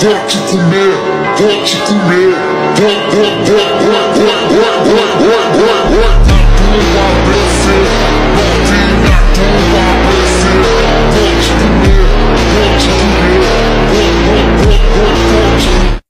volte comer, volte What what what what what what what what what?